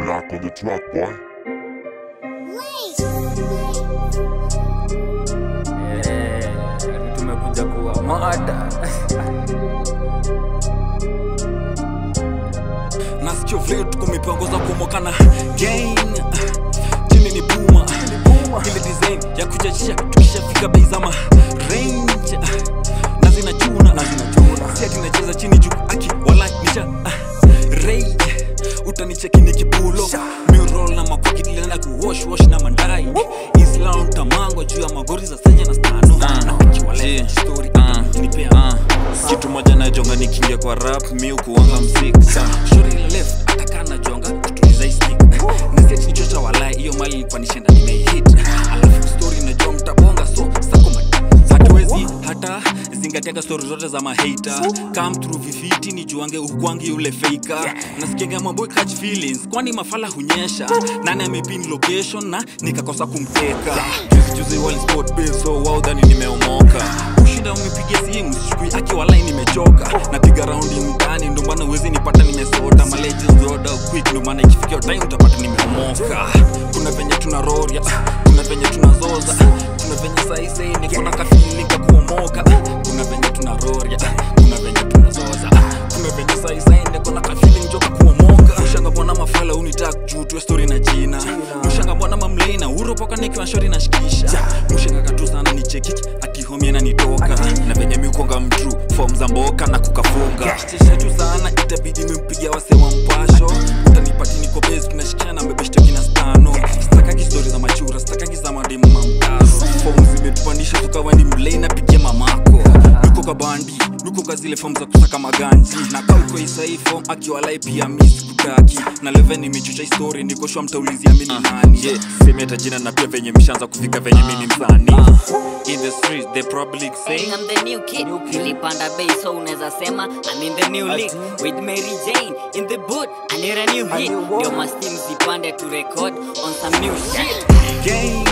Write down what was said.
Black on the track, boy. Eh, tumekuja kuwa mada. Nasikio vile tuko mipango za kuomokana gain. Chini ni puma ile design ya kuchachisha tukishafika bei za ma range. Na zinachuna. Na zinachuna. Si ati chini juu aki wala nicha rage utanicheki ni kibulo. Mirol na makukidile na kuwash wash na mandai. Islam tamango juu ya magori za senya na stano. Na ukiwalea story nipea kitu moja najonga nikiingia kwa rap mi ukuanga mzik shuri left atakaa najonga kutuliza hii stick. Nasiach nichocha walai hiyo mali ilikuwa nishinda zingatiaga stori zote za mahata come through vifiti ni juange ukwangi ule faker. Nasikianga mambo catch feelings kwani mafala hunyesha. Nani amepin location na nikakosa kumteka. Juzi juzi wali sport bill so wow dhani nimeomoka. Ushinda umepiga simu sichukui akiwalai nimechoka napiga raundi mtani ndo maana uwezi nipata nimesota. Malegends roda quick ndo maana ikifikia time utapata nimeomoka. Kuna venye tuna roria kuna venye kuna rorya kuna venye tunazoza. Kuna venye saisai nikona kafili njoka kuomoka ushanga bwana mafala unitak juu tuwe stori na jina. Ushanga bwana mamleina uropoka nikiwa shori na shikisha. Ushanga katu sana ni chekiki atihomie na nitoka. Na venye miukonga mtru fom za mboka na kukafunga. Shetu sana itabidi mimpigia wase wa mpasho. Utanipati niko bezi tunashikia na mbebeshto kina stano. Stakagi stori za machura stakagi za mademu mamtaro. Fom zimetupandisha tukawa ni mlei napigia mamako niko kabandi luko ka zile fomu za kusaka maganji na kauko isai fom akiwalai pia miskutaki na leve nimechucha histori nikoshwa mtaulizia mini nani. yeah, semeta jina na pia venye mshaanza kufika venye mini msani in the streets they probably say I'm the new kid. Nilipanda bay so unaweza sema I'm in the new league with Mary Jane in the boot. I need a new hit. Ndio mastim zipande to record on some new shit. gain